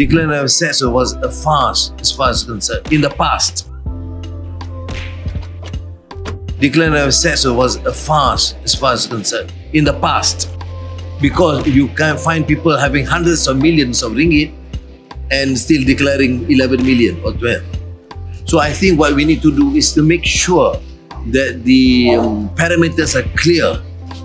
Declaring of sex was a farce as far as concerned in the past. Declaring of sex was a farce as far as concerned in the past. Because you can find people having hundreds of millions of ringgit and still declaring 11 million or 12. So I think what we need to do is to make sure that the um, parameters are clear.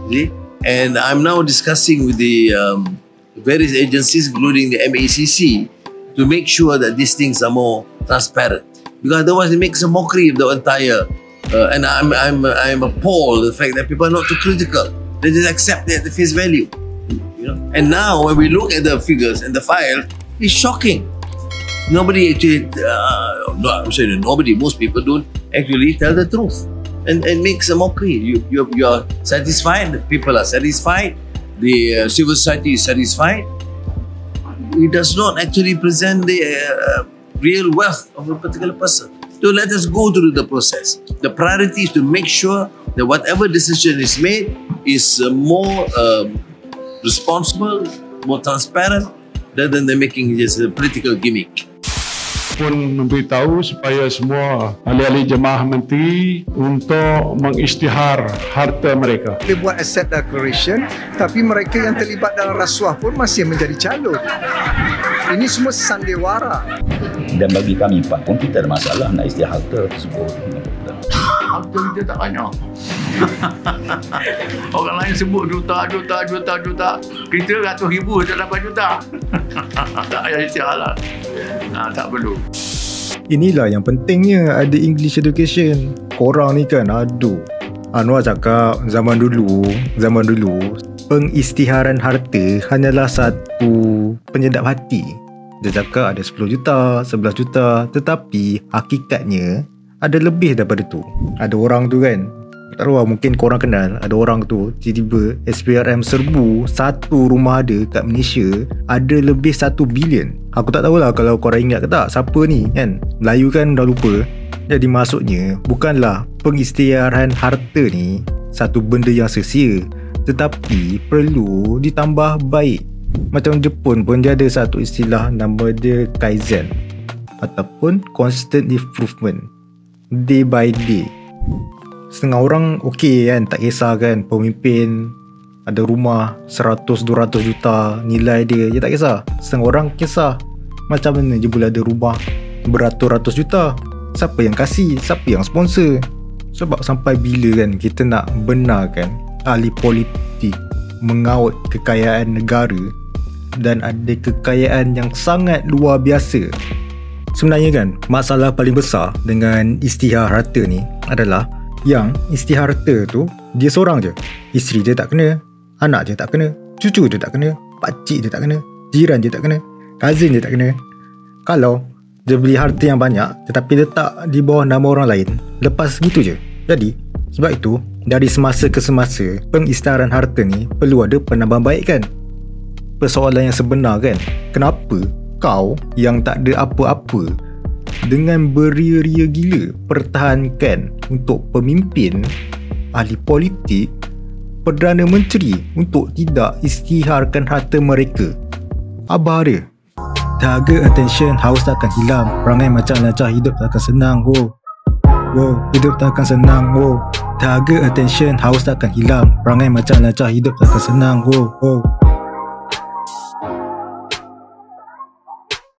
See? And I'm now discussing with the um, various agencies, including the MACC, to make sure that these things are more transparent. Because otherwise, it makes a mockery of the entire. Uh, and I'm I'm I'm appalled at the fact that people are not too critical. They just accept it at the face value. You know. And now, when we look at the figures and the file, it's shocking. Nobody actually, uh, no, I'm saying nobody, most people don't actually tell the truth and, and makes a mockery. You, you, you're satisfied, the people are satisfied, the uh, civil society is satisfied. It does not actually present the uh, real wealth of a particular person. So let us go through the process. The priority is to make sure that whatever decision is made is uh, more um, responsible, more transparent, rather than making just a political gimmick. Pun memberitahu supaya semua ahli-ahli jemaah menteri untuk mengisytihar harta mereka. Boleh buat asset declaration tapi mereka yang terlibat dalam rasuah pun masih menjadi calon. Ini semua sandiwara. Dan bagi kami PAN pun kita ada masalah nak isytihar harta tersebut. Harta kita tak banyak. Orang lain sebut juta, juta, juta, juta. Kita ratus ribu tak dapat juta. tak payah isytihar lah. Ha, tak perlu. Inilah yang pentingnya ada English education. Korang ni kan aduh. Anwar cakap zaman dulu, zaman dulu pengisytiharan harta hanyalah satu penyedap hati. Dia cakap ada 10 juta, 11 juta tetapi hakikatnya ada lebih daripada tu. Ada orang tu kan tak tahu lah mungkin korang kenal ada orang tu tiba-tiba SPRM serbu satu rumah ada kat Malaysia ada lebih satu bilion. Aku tak tahulah kalau korang ingat ke tak siapa ni kan? Melayu kan dah lupa. Jadi maksudnya bukanlah pengisytiharan harta ni satu benda yang sia tetapi perlu ditambah baik. Macam Jepun pun dia ada satu istilah nama dia Kaizen ataupun constant improvement day by day. Setengah orang okey kan tak kisah kan pemimpin ada rumah 100-200 juta nilai dia. Dia tak kisah. Setengah orang kisah macam mana je boleh ada rumah beratus-ratus juta. Siapa yang kasih siapa yang sponsor. Sebab sampai bila kan kita nak benarkan ahli politik mengaut kekayaan negara dan ada kekayaan yang sangat luar biasa sebenarnya kan masalah paling besar dengan istihar harta ni adalah yang istiharta tu dia seorang je. Isteri dia tak kena, anak dia tak kena, cucu dia tak kena, pakcik dia tak kena, jiran dia tak kena, cousin dia tak kena. Kalau dia beli harta yang banyak tetapi letak di bawah nama orang lain, lepas gitu je. Jadi, sebab itu dari semasa ke semasa pengisytiharan harta ni perlu ada penambahan baik kan? Persoalan yang sebenar kan? Kenapa kau yang tak ada apa-apa dengan beria-ria gila pertahankan untuk pemimpin ahli politik Perdana Menteri untuk tidak istiharkan harta mereka. Abah dia. Dahaga attention haus takkan hilang. Perangai macam lancar hidup takkan senang. Wow. Wow. Hidup takkan senang. Wow. Dahaga attention haus takkan hilang. Perangai macam lancar hidup takkan senang. Wow. Wow.